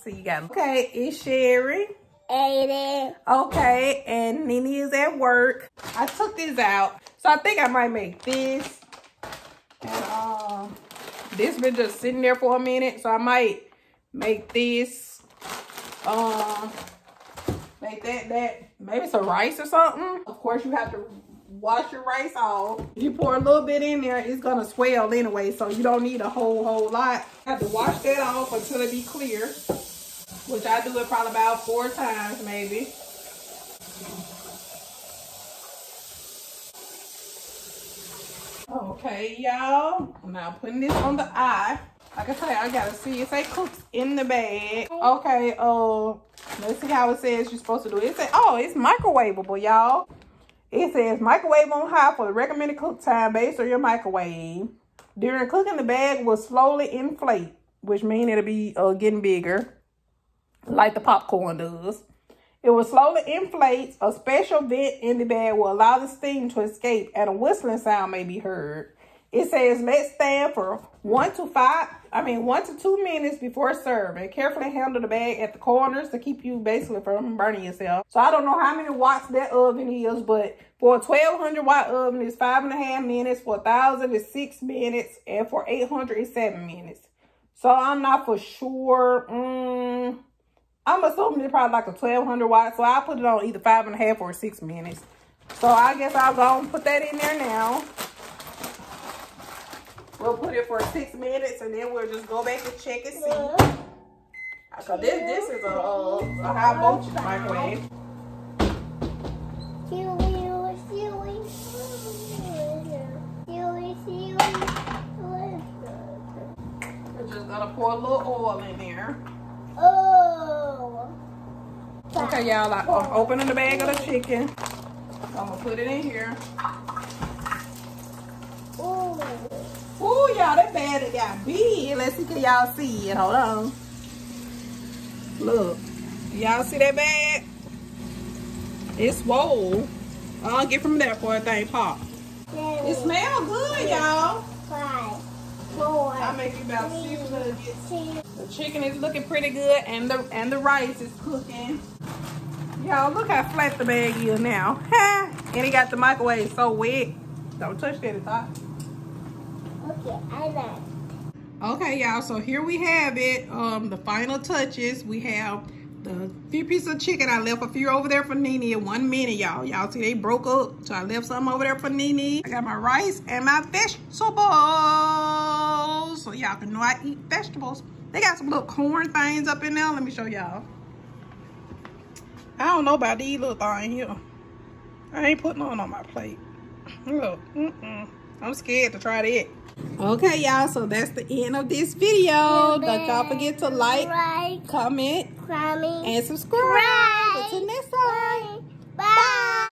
see you guys. Okay, it's Sherry. Aiden. Okay, and Nini is at work. I took this out. So I think I might make this. And um, this been just sitting there for a minute. So I might make this. Um, make that, that, maybe some rice or something. Of course, you have to wash your rice off. You pour a little bit in there, it's gonna swell anyway. So you don't need a whole, whole lot. You have to wash that off until it be clear which I do it probably about four times maybe. Okay, y'all. I'm now putting this on the eye. Like I say, I gotta see it cooks in the bag. Okay, uh, let's see how it says you're supposed to do it. It says, oh, it's microwavable, y'all. It says microwave on high for the recommended cook time based on your microwave. During cooking, the bag will slowly inflate, which means it'll be uh, getting bigger like the popcorn does. It will slowly inflate. A special vent in the bag will allow the steam to escape and a whistling sound may be heard. It says let stand for one to five, I mean one to two minutes before serving. Carefully handle the bag at the corners to keep you basically from burning yourself. So I don't know how many watts that oven is, but for a 1200 watt oven it's five and a half minutes. For a thousand is six minutes, and for 800 is seven minutes. So I'm not for sure. Mm, I'm assuming it's probably like a 1200 watt. So I'll put it on either five and a half or six minutes. So I guess I'll go and put that in there now. We'll put it for six minutes and then we'll just go back and check and see. Because this, this is a, a, high voltage microwave. We're just gonna pour a little oil in there. Oh. Okay, y'all, I'm opening the bag of the chicken. I'm gonna put it in here. Ooh. Ooh, y'all, that bag it got big. Let's see, can y'all see it? Hold on. Look, y'all see that bag? It's swole. I'll get from there for a thing pop. It smells good, y'all. Five. Four. I'll make you about six nuggets. The chicken is looking pretty good and the and the rice is cooking. Y'all, look how flat the bag is now. and it got the microwave so wet. Don't touch that, it's hot. Okay, I like. Okay, y'all, so here we have it. Um, the final touches. We have the few pieces of chicken. I left a few over there for Nene in one minute, y'all. Y'all see they broke up. So I left some over there for Nene. I got my rice and my vegetables. So y'all can know I eat vegetables. They got some little corn things up in there. Let me show y'all. I don't know about these little things here. I ain't putting on on my plate. Look, mm -mm. I'm scared to try that. Okay, y'all, so that's the end of this video. Don't y'all forget to like, Right. comment, Comment. and subscribe. Until next time. Bye.